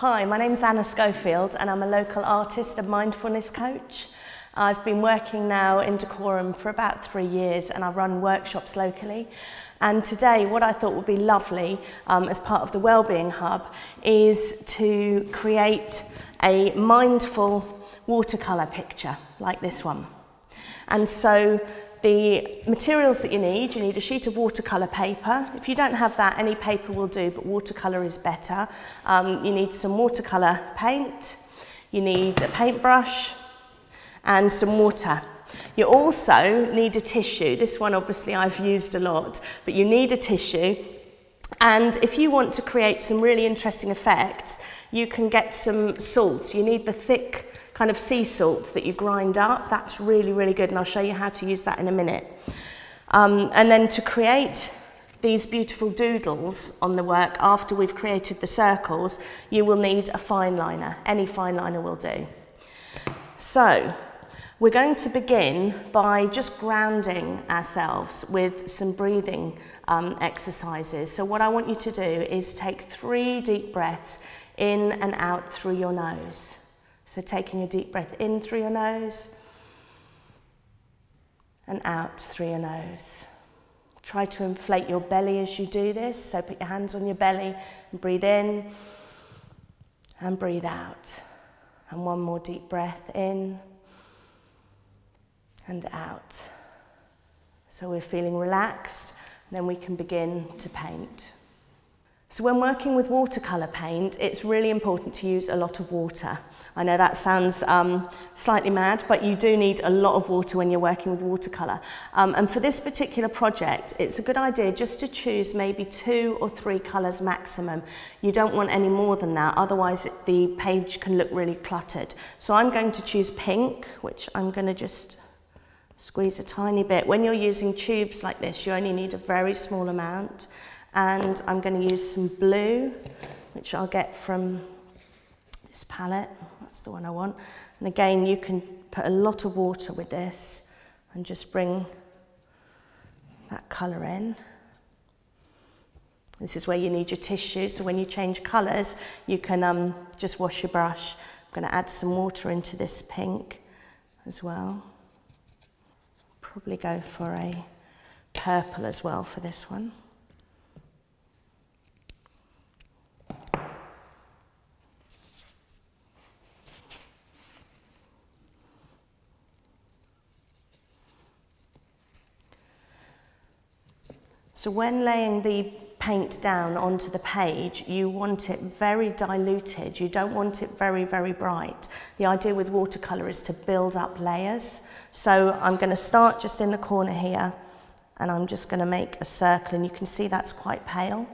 Hi, my name's Anna Schofield and I'm a local artist and mindfulness coach. I've been working now in Dacorum for about three years and I run workshops locally. And today what I thought would be lovely um, as part of the Wellbeing Hub is to create a mindful watercolour picture like this one. And so the materials that you need, you need a sheet of watercolour paper. If you don't have that, any paper will do, but watercolour is better. Um, you need some watercolour paint, you need a paintbrush and some water. You also need a tissue. This one obviously I've used a lot, but you need a tissue. And if you want to create some really interesting effects, you can get some salt. You need the thick kind of sea salt that you grind up. That's really, really good, and I'll show you how to use that in a minute. Um, and then to create these beautiful doodles on the work after we've created the circles, you will need a fine liner. Any fine liner will do. So, we're going to begin by just grounding ourselves with some breathing um, exercises. So what I want you to do is take three deep breaths in and out through your nose. So taking a deep breath in through your nose and out through your nose. Try to inflate your belly as you do this. So put your hands on your belly and breathe in and breathe out. And one more deep breath in and out. So we're feeling relaxed, then we can begin to paint. So when working with watercolour paint, it's really important to use a lot of water. I know that sounds um, slightly mad, but you do need a lot of water when you're working with watercolour. Um, and for this particular project, it's a good idea just to choose maybe two or three colours maximum. You don't want any more than that, otherwise the page can look really cluttered. So I'm going to choose pink, which I'm going to just squeeze a tiny bit. When you're using tubes like this, you only need a very small amount and I'm going to use some blue, which I'll get from this palette. That's the one I want. And again, you can put a lot of water with this and just bring that colour in. This is where you need your tissue, so when you change colours, you can um, just wash your brush. I'm going to add some water into this pink as well. Probably go for a purple as well for this one. So when laying the paint down onto the page, you want it very diluted. You don't want it very, very bright. The idea with watercolour is to build up layers. So I'm going to start just in the corner here and I'm just going to make a circle and you can see that's quite pale.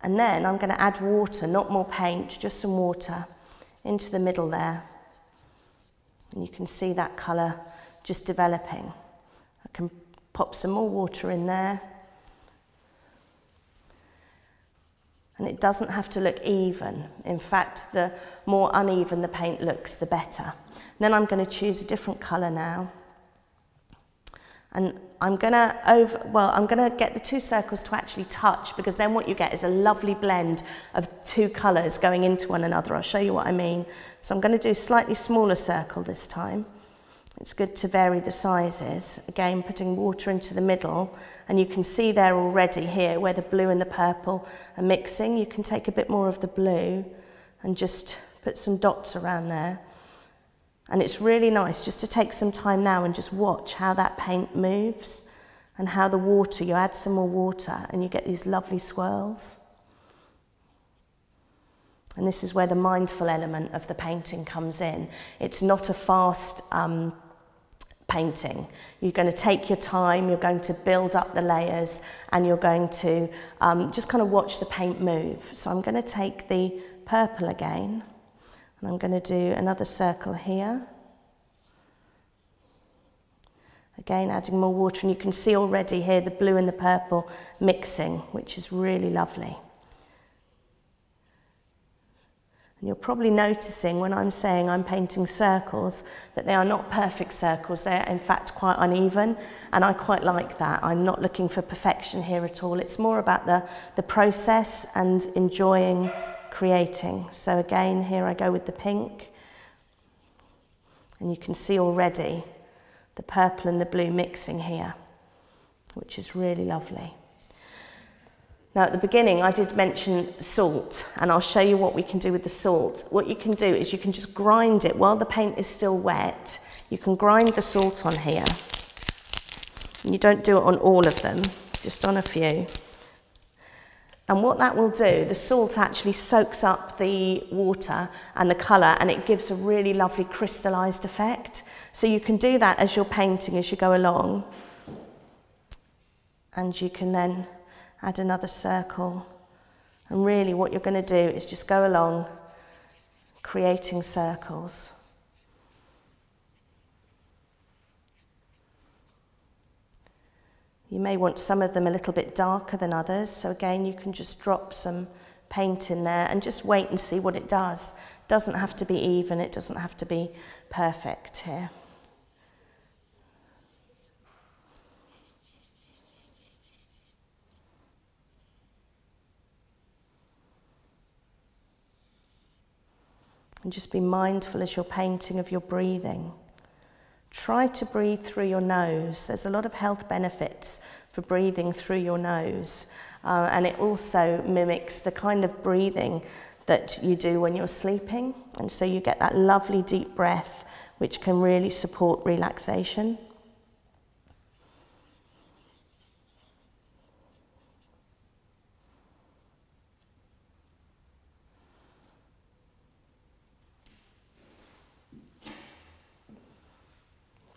And then I'm going to add water, not more paint, just some water into the middle there. And you can see that colour just developing. I can pop some more water in there And it doesn't have to look even. In fact, the more uneven the paint looks, the better. And then I'm going to choose a different colour now. And I'm going to over, well, I'm going to get the two circles to actually touch because then what you get is a lovely blend of two colours going into one another. I'll show you what I mean. So I'm going to do slightly smaller circle this time. It's good to vary the sizes. Again, putting water into the middle, and you can see there already here where the blue and the purple are mixing. You can take a bit more of the blue and just put some dots around there. And it's really nice just to take some time now and just watch how that paint moves and how the water, you add some more water and you get these lovely swirls. And this is where the mindful element of the painting comes in. It's not a fast um, painting. You're going to take your time, you're going to build up the layers, and you're going to um, just kind of watch the paint move. So I'm going to take the purple again, and I'm going to do another circle here. Again, adding more water, and you can see already here the blue and the purple mixing, which is really lovely. And you're probably noticing when I'm saying I'm painting circles that they are not perfect circles. They're in fact quite uneven and I quite like that. I'm not looking for perfection here at all. It's more about the, the process and enjoying creating. So again, here I go with the pink. And you can see already the purple and the blue mixing here, which is really lovely. Now at the beginning I did mention salt and I'll show you what we can do with the salt. What you can do is you can just grind it while the paint is still wet. You can grind the salt on here. And you don't do it on all of them, just on a few. And what that will do, the salt actually soaks up the water and the colour and it gives a really lovely crystallised effect. So you can do that as you're painting as you go along. And you can then add another circle. And really what you're going to do is just go along creating circles. You may want some of them a little bit darker than others, so again you can just drop some paint in there and just wait and see what it does. It doesn't have to be even, it doesn't have to be perfect here. And just be mindful as you're painting of your breathing. Try to breathe through your nose. There's a lot of health benefits for breathing through your nose. Uh, and it also mimics the kind of breathing that you do when you're sleeping. And so you get that lovely deep breath, which can really support relaxation.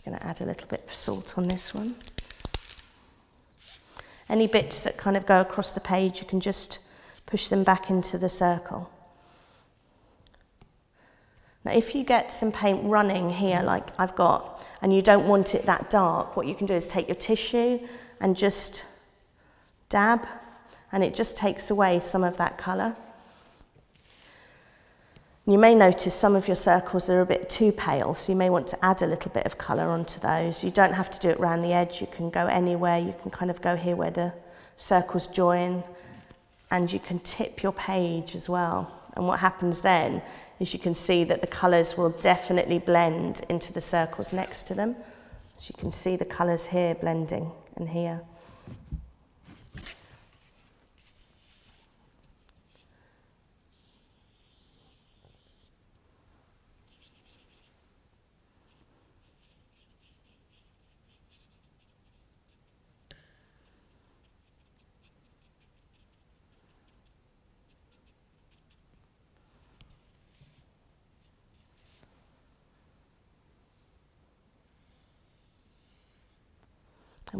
Just going to add a little bit of salt on this one. Any bits that kind of go across the page, you can just push them back into the circle. Now, if you get some paint running here, like I've got, and you don't want it that dark, what you can do is take your tissue and just dab, and it just takes away some of that colour. You may notice some of your circles are a bit too pale, so you may want to add a little bit of colour onto those. You don't have to do it around the edge, you can go anywhere, you can kind of go here where the circles join, and you can tip your page as well. And what happens then is you can see that the colours will definitely blend into the circles next to them. So you can see the colours here blending and here.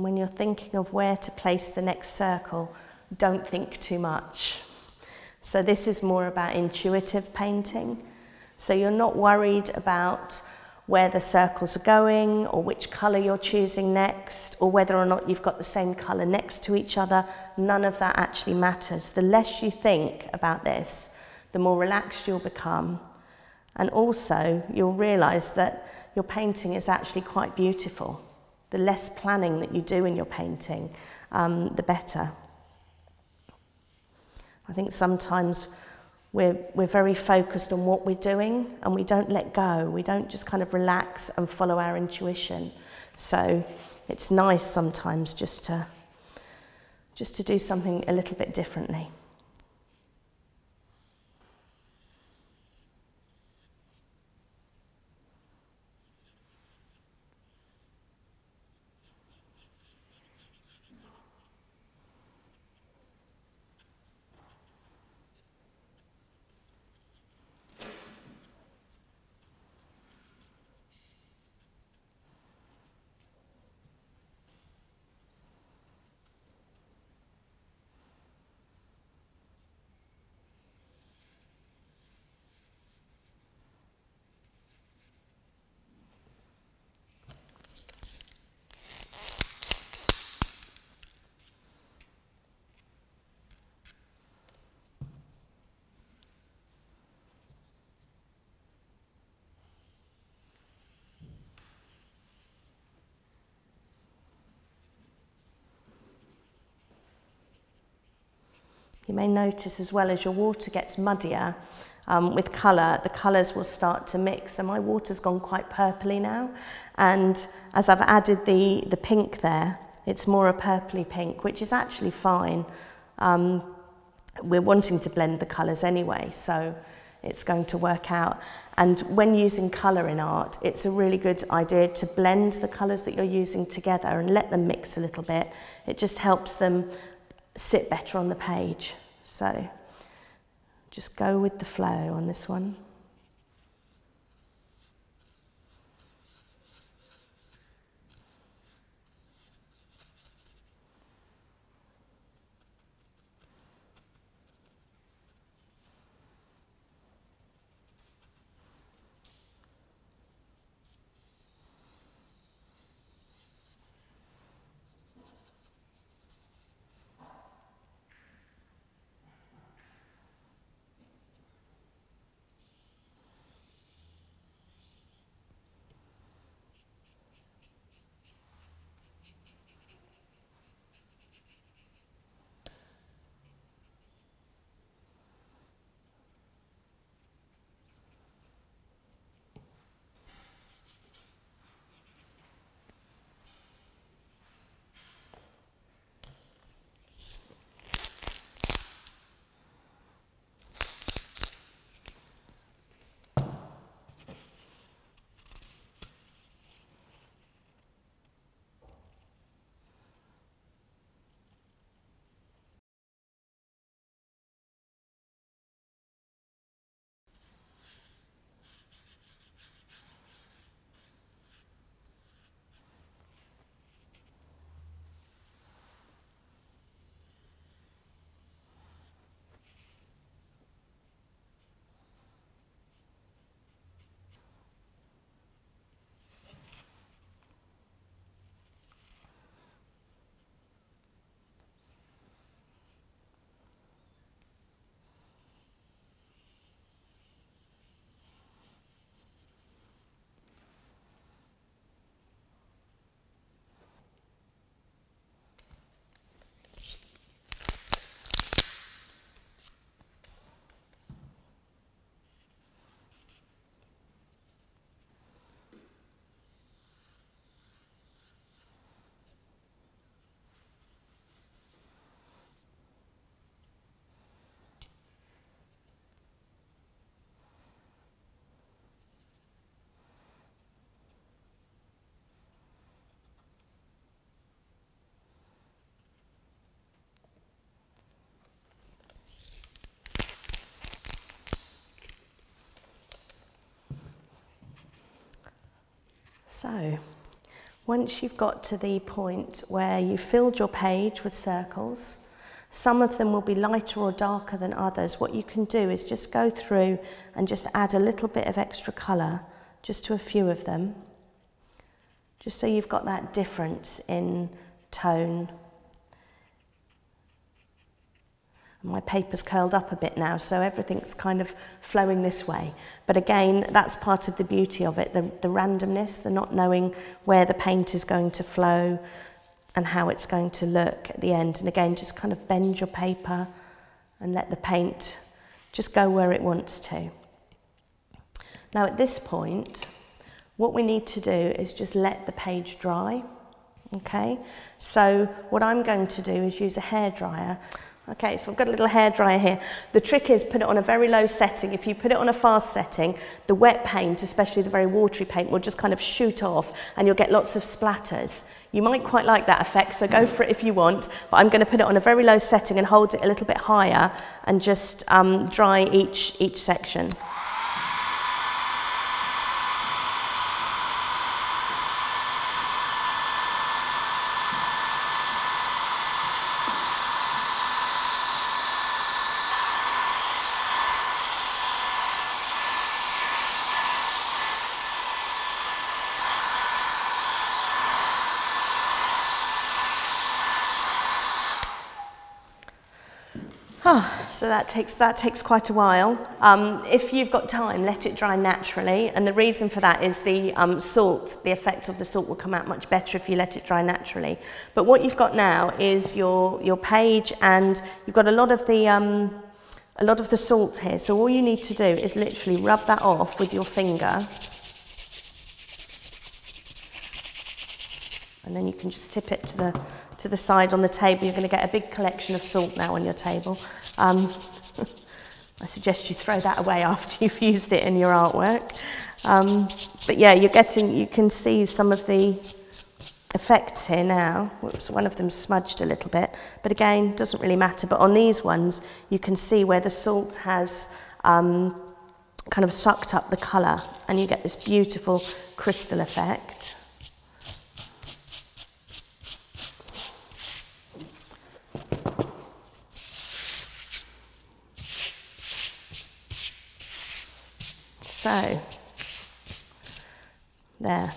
And when you're thinking of where to place the next circle, don't think too much. So this is more about intuitive painting. So you're not worried about where the circles are going or which colour you're choosing next or whether or not you've got the same colour next to each other. None of that actually matters. The less you think about this, the more relaxed you'll become. And also you'll realise that your painting is actually quite beautiful. The less planning that you do in your painting, um, the better. I think sometimes we're, we're very focused on what we're doing and we don't let go. We don't just kind of relax and follow our intuition. So it's nice sometimes just to, just to do something a little bit differently. You may notice as well as your water gets muddier um, with colour, the colours will start to mix. So my water's gone quite purpley now. And as I've added the, the pink there, it's more a purpley pink, which is actually fine. Um, we're wanting to blend the colours anyway, so it's going to work out. And when using colour in art, it's a really good idea to blend the colours that you're using together and let them mix a little bit. It just helps them sit better on the page. So just go with the flow on this one. So, once you've got to the point where you've filled your page with circles, some of them will be lighter or darker than others. What you can do is just go through and just add a little bit of extra colour just to a few of them, just so you've got that difference in tone My paper's curled up a bit now, so everything's kind of flowing this way. But again, that's part of the beauty of it, the, the randomness, the not knowing where the paint is going to flow and how it's going to look at the end. And again, just kind of bend your paper and let the paint just go where it wants to. Now at this point, what we need to do is just let the page dry. Okay, so what I'm going to do is use a hairdryer Okay, so I've got a little hairdryer here. The trick is put it on a very low setting. If you put it on a fast setting, the wet paint, especially the very watery paint, will just kind of shoot off and you'll get lots of splatters. You might quite like that effect, so go for it if you want, but I'm going to put it on a very low setting and hold it a little bit higher and just um, dry each, each section. That takes, that takes quite a while. Um, if you've got time, let it dry naturally. And the reason for that is the um, salt, the effect of the salt will come out much better if you let it dry naturally. But what you've got now is your, your page and you've got a lot of the, um, a lot of the salt here. So all you need to do is literally rub that off with your finger. And then you can just tip it to the, to the side on the table. You're going to get a big collection of salt now on your table. Um, I suggest you throw that away after you've used it in your artwork. Um, but yeah, you're getting, you can see some of the effects here now. Whoops, one of them smudged a little bit, but again, doesn't really matter. But on these ones, you can see where the salt has um, kind of sucked up the colour and you get this beautiful crystal effect. So, there.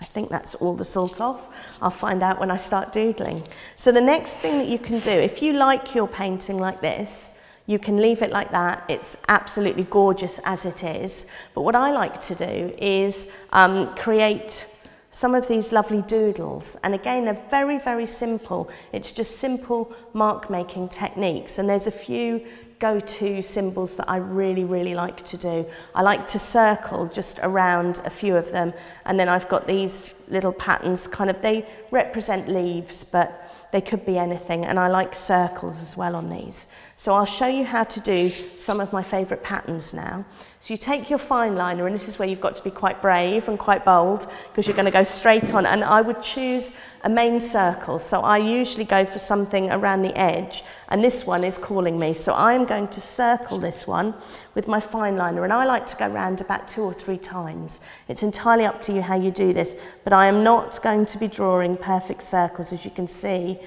I think that's all the salt off. I'll find out when I start doodling. So the next thing that you can do, if you like your painting like this, you can leave it like that. It's absolutely gorgeous as it is. But what I like to do is um, create some of these lovely doodles. And again, they're very, very simple. It's just simple mark making techniques. And there's a few go-to symbols that I really, really like to do. I like to circle just around a few of them, and then I've got these little patterns, kind of, they represent leaves, but they could be anything, and I like circles as well on these. So I'll show you how to do some of my favourite patterns now. So you take your fine liner, and this is where you've got to be quite brave and quite bold because you're going to go straight on. And I would choose a main circle. So I usually go for something around the edge, and this one is calling me. So I'm going to circle this one with my fine liner, and I like to go round about two or three times. It's entirely up to you how you do this, but I am not going to be drawing perfect circles, as you can see.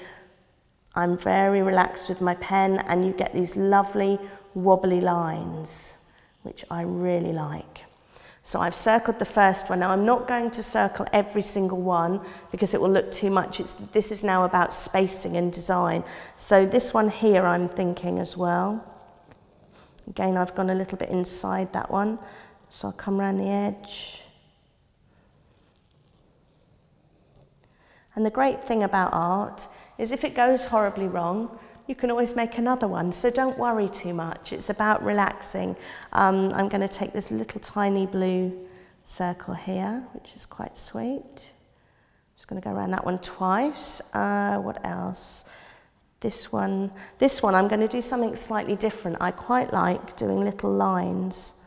I'm very relaxed with my pen, and you get these lovely wobbly lines which I really like. So I've circled the first one. Now I'm not going to circle every single one because it will look too much. It's, this is now about spacing and design. So this one here I'm thinking as well. Again, I've gone a little bit inside that one. So I'll come around the edge. And the great thing about art is if it goes horribly wrong, you can always make another one. So don't worry too much. It's about relaxing. Um, I'm going to take this little tiny blue circle here, which is quite sweet. I'm just going to go around that one twice. Uh, what else? This one, this one, I'm going to do something slightly different. I quite like doing little lines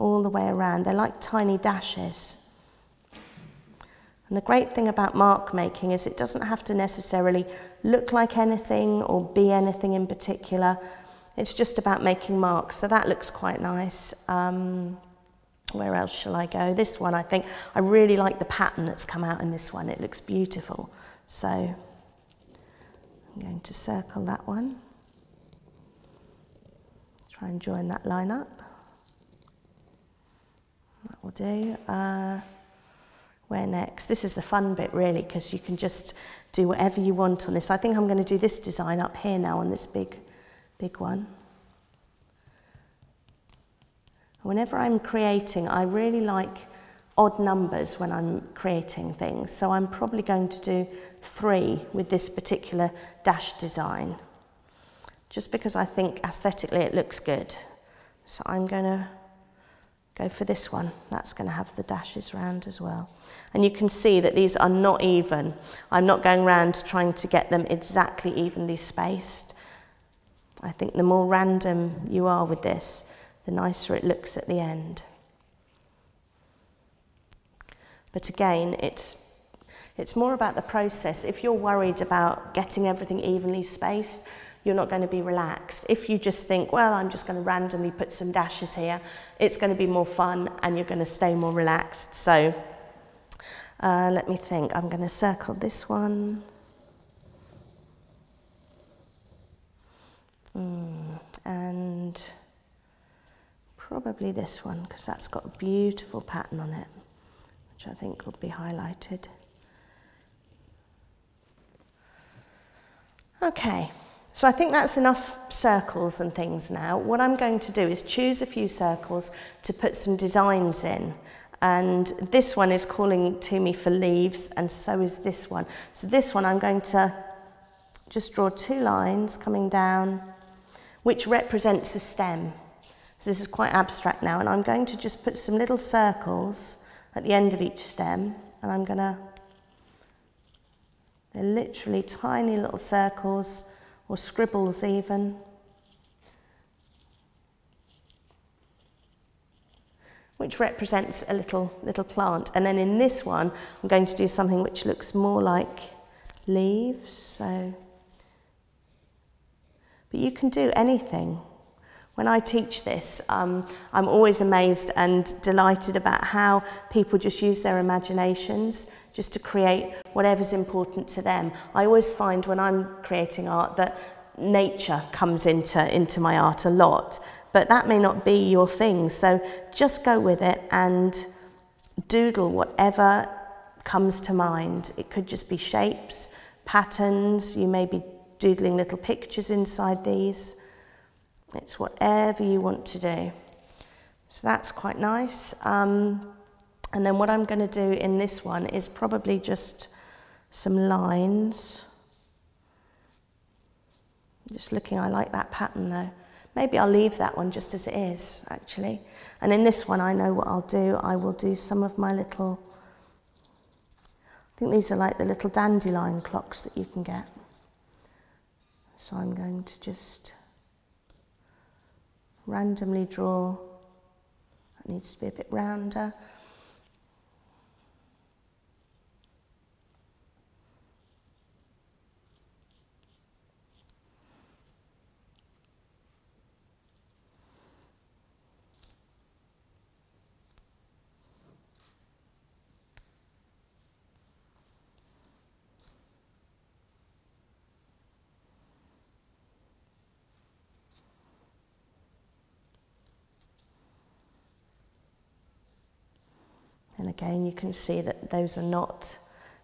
all the way around. They're like tiny dashes. And the great thing about mark making is it doesn't have to necessarily look like anything or be anything in particular. It's just about making marks. So that looks quite nice. Um, where else shall I go? This one, I think, I really like the pattern that's come out in this one. It looks beautiful. So I'm going to circle that one. Try and join that line up. That will do. Uh, where next? This is the fun bit really because you can just do whatever you want on this. I think I'm going to do this design up here now on this big, big one. Whenever I'm creating, I really like odd numbers when I'm creating things. So I'm probably going to do three with this particular dash design, just because I think aesthetically it looks good. So I'm going to go for this one. That's going to have the dashes round as well. And you can see that these are not even. I'm not going around trying to get them exactly evenly spaced. I think the more random you are with this, the nicer it looks at the end. But again, it's, it's more about the process. If you're worried about getting everything evenly spaced, you're not going to be relaxed. If you just think, well, I'm just going to randomly put some dashes here, it's going to be more fun and you're going to stay more relaxed. So uh, let me think. I'm going to circle this one. Mm, and probably this one because that's got a beautiful pattern on it, which I think will be highlighted. Okay, So I think that's enough circles and things now. What I'm going to do is choose a few circles to put some designs in. And this one is calling to me for leaves, and so is this one. So this one I'm going to just draw two lines coming down, which represents a stem. So this is quite abstract now, and I'm going to just put some little circles at the end of each stem, and I'm going to, they're literally tiny little circles, or scribbles even. which represents a little, little plant. And then in this one, I'm going to do something which looks more like leaves. So, But you can do anything. When I teach this, um, I'm always amazed and delighted about how people just use their imaginations just to create whatever's important to them. I always find when I'm creating art that nature comes into, into my art a lot, but that may not be your thing. So just go with it and doodle whatever comes to mind. It could just be shapes, patterns, you may be doodling little pictures inside these. It's whatever you want to do. So that's quite nice. Um, and then what I'm going to do in this one is probably just some lines. Just looking, I like that pattern though. Maybe I'll leave that one just as it is, actually. And in this one, I know what I'll do. I will do some of my little, I think these are like the little dandelion clocks that you can get. So I'm going to just randomly draw. It needs to be a bit rounder. And again, you can see that those are not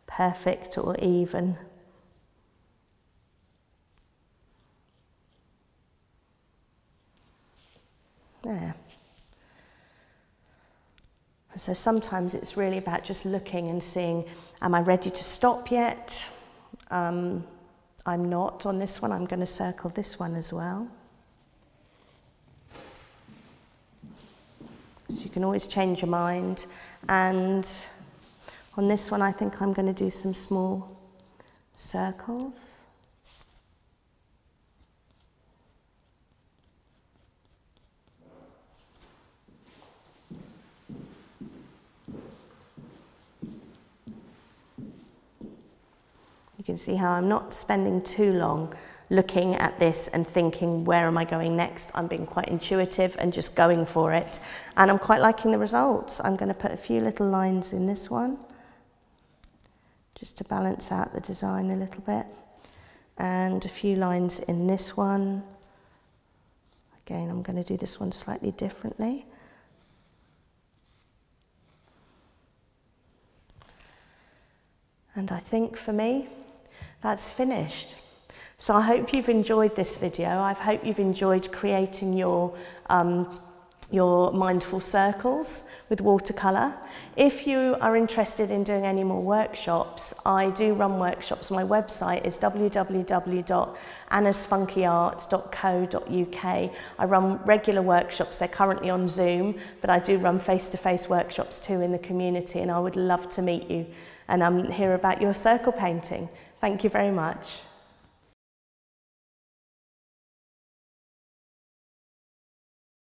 perfect or even. There. so sometimes it's really about just looking and seeing, am I ready to stop yet? Um, I'm not on this one, I'm going to circle this one as well. So you can always change your mind. And on this one, I think I'm going to do some small circles. You can see how I'm not spending too long looking at this and thinking, where am I going next? I'm being quite intuitive and just going for it. And I'm quite liking the results. I'm going to put a few little lines in this one, just to balance out the design a little bit. And a few lines in this one. Again, I'm going to do this one slightly differently. And I think for me, that's finished. So I hope you've enjoyed this video. I hope you've enjoyed creating your, um, your mindful circles with watercolour. If you are interested in doing any more workshops, I do run workshops. My website is www.annasfunkyart.co.uk. I run regular workshops. They're currently on Zoom, but I do run face-to-face -face workshops too in the community, and I would love to meet you and um, hear about your circle painting. Thank you very much.